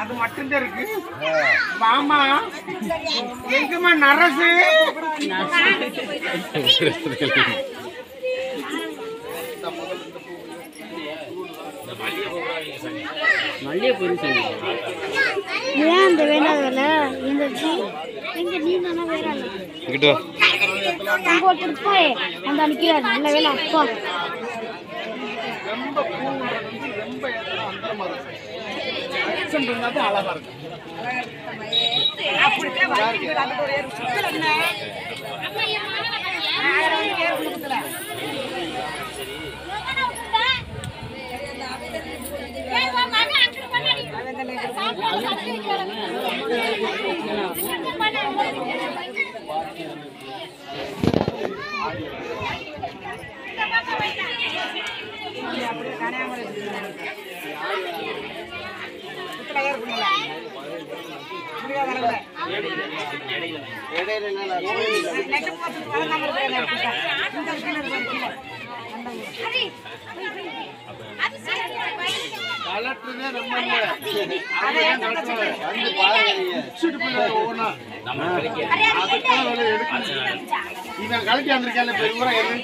அது மட்டும்தான் இருக்கு. மாமா எங்கம்மா நரசு? ஏன் அந்த இருந்துச்சு எங்க நீ தானே வேறாங்க இங்கிட்டு வா. அங்க ஒருத்தர் போய் அந்த அன்னைக்கு நல்ல வேலை அப்பா. Action இருந்தா தான் அழகா இருக்கும். கலட்டுறதே ரொம்ப இல்ல. அதுதான் கலட்டுறது. வந்து பாருங்க. இவன் இப்ப பூரா எது?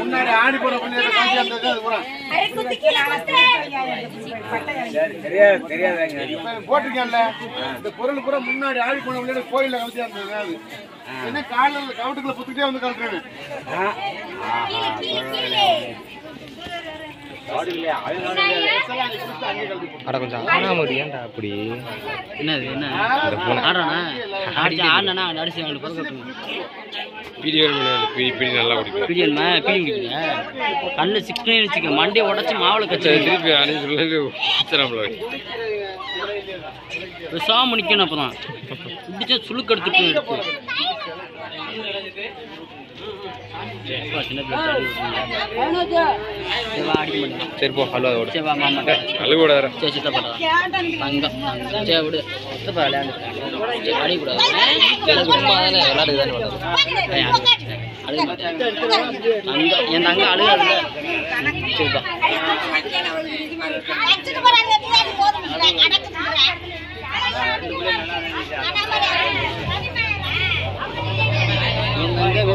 முன்னாடி ஆடி போன பிள்ளைய கலட்டி வந்திருக்கா? அது பூரா. இப்ப இவன் போட்டிருக்கான்ல, இந்த பொருள் பூரா முன்னாடி ஆடி போன பிள்ளைய கோயில்ல கலட்டி வந்தது அது. என்ன காலைல கவுட்டுக்குள்ள புத்துக்கிட்டே வந்து கலட்டுறேன் அட கொஞ்சம் ஆனாம ஏன்டா அப்படி? என்னது என்ன. ஆடுறானா? அடிச்சு ஆடினா பக்கம் கட்டுங்க பீடி பீடி பீடி நல்லா கண்ணு சிக்கனே வச்சுக்க மண்டையை உடச்சி மாவுல கச்சி திருப்பி அன்னைக்கு சொல்லி வச்சிடலாம்ல விசாம பிடிச்சா எடுத்துட்டு இருக்கு அப்பா, சின்ன பிள்ளை சரி போ ஹலோ அதோட சரி சரி தங்கம் விடு சித்தப்பா விளையாண்டு அடிக்கூடாது என் தங்க அழுகாது சரிப்பா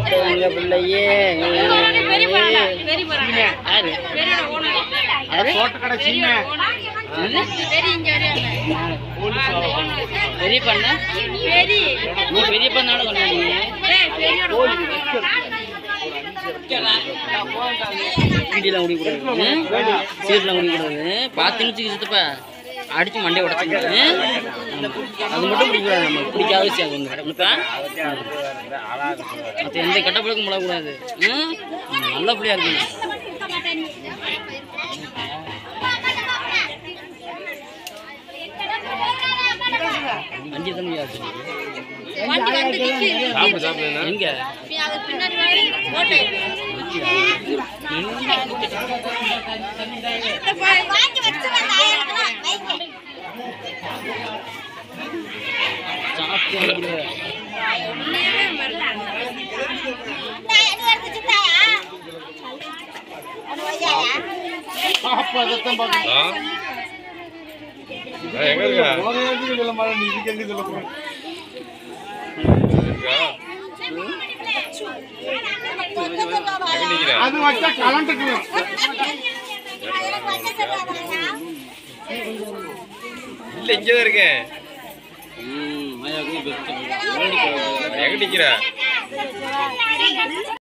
தங்க பிள்ளையே பெரிய பண்ண நீ பெரிய பண்ணாட சொன்னீங்க சீடிலாம் குடிக்கூடாது சீடிலாம் பார்த்து நிமிச்சு சித்தப்பா அடிச்சு மண்டையை உடச்சுங்க அது மட்டும் பிடிக்கூடாது நம்ம பிடிக்காத விஷயம் அது வந்து. மற்ற எந்த கெட்ட பழக்கம் போடக்கூடாது? நல்ல பிள்ளையா இருக்கணும். அஞ்சு தம்பி எங்க? அது வச்சா கலண்டுக்கும் இல்ல இங்கதான் இருக்கேன் ம்,